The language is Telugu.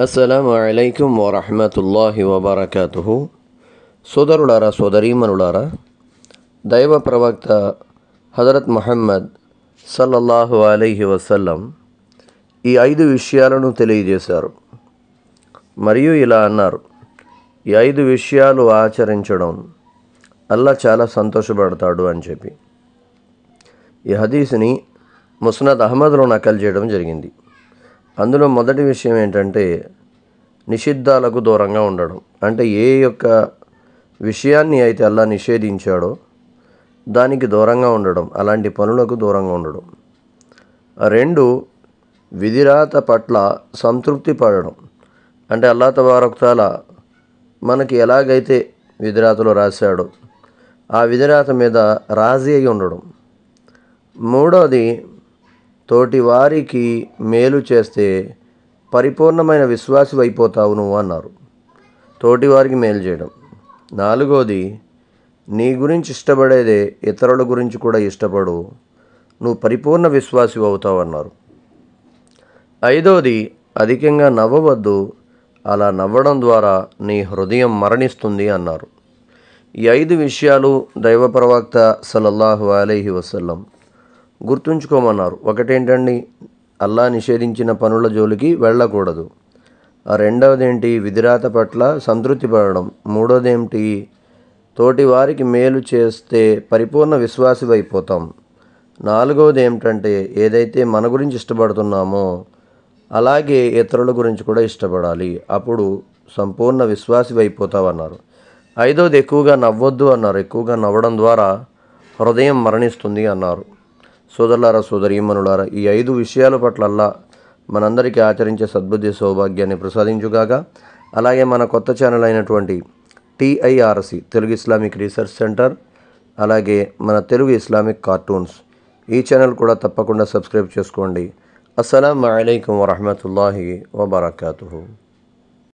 అస్సలం అయికం వరహమతుల్లాహి వబర్కతు సోదరులారా సోదరీమనులారా దైవ ప్రవక్త హజరత్ మహమ్మద్ సల్లల్లాహు అలైహి వసల్లం ఈ ఐదు విషయాలను తెలియజేశారు. మరియు ఇలా అన్నారు ఈ ఐదు విషయాలు ఆచరించడం అల్లా చాలా సంతోషపడతాడు అని చెప్పి. ఈ హదీస్ని ముస్నద్ అహ్మద్లో నకలు చేయడం జరిగింది. అందులో మొదటి విషయం ఏంటంటే నిషిద్ధాలకు దూరంగా ఉండడం. అంటే ఏ యొక్క విషయాన్ని అయితే అల్లా నిషేధించాడో దానికి దూరంగా ఉండడం అలాంటి పనులకు దూరంగా ఉండడం. రెండు విధిరాత పట్ల సంతృప్తి పడడం. అంటే అల్లా తబారకుతాల మనకి ఎలాగైతే విధిరాతలో రాశాడో ఆ విధిరాత మీద రాజీ అయి ఉండడం. మూడోది తోటి వారికి మేలు చేస్తే పరిపూర్ణమైన విశ్వాసి అయిపోతావు నువ్వు అన్నారు. తోటివారికి మేలు చేయడం. నాలుగోది నీ గురించి ఇష్టపడేదే ఇతరుల గురించి కూడా ఇష్టపడు. నువ్వు పరిపూర్ణ విశ్వాసి అవుతావు అన్నారు. ఐదోది అధికంగా నవ్వవద్దు. అలా నవ్వడం ద్వారా నీ హృదయం మరణిస్తుంది అన్నారు. ఈ ఐదు విషయాలు దైవ ప్రవక్త సలల్లాహు అలీహి వసల్లం గుర్తుంచుకోమన్నారు. ఒకటేంటండి? అల్లా నిషేధించిన పనుల జోలికి వెళ్ళకూడదు. ఆ విధిరాత పట్ల సంతృప్తి పడడం. మూడోదేంటి? తోటి వారికి మేలు చేస్తే పరిపూర్ణ విశ్వాసి అయిపోతాం నాలుగవది ఏమిటంటే ఏదైతే మన గురించి ఇష్టపడుతున్నామో అలాగే ఇతరుల గురించి కూడా ఇష్టపడాలి. అప్పుడు సంపూర్ణ విశ్వాసి అయిపోతావు అన్నారు ఐదోది ఎక్కువగా నవ్వొద్దు అన్నారు. ఎక్కువగా నవ్వడం ద్వారా హృదయం మరణిస్తుంది అన్నారు. సోదరులారా సోదరీమనులారా ఈ ఐదు విషయాల పట్లల్లా మనందరికీ ఆచరించే సద్బుద్ధి సౌభాగ్యాన్ని ప్రసాదించుగాక అలాగే మన కొత్త ఛానల్ అయినటువంటి TIRC Telugu Islamic research centre అలాగే మన తెలుగు ఇస్లామిక్ కార్టూన్స్ ఈ ఛానల్ కూడా తప్పకుండా సబ్స్క్రైబ్ చేసుకోండి. అస్సలం అయికం వరహమూల వబర్కూ